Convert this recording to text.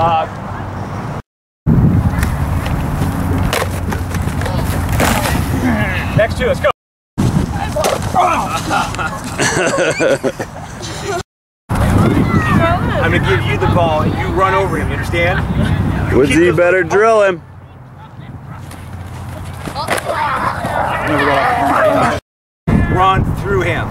Uh, Next two, let's go. I'm gonna give you the ball and you run over him, you understand? Woodsy better drill him. Run through him.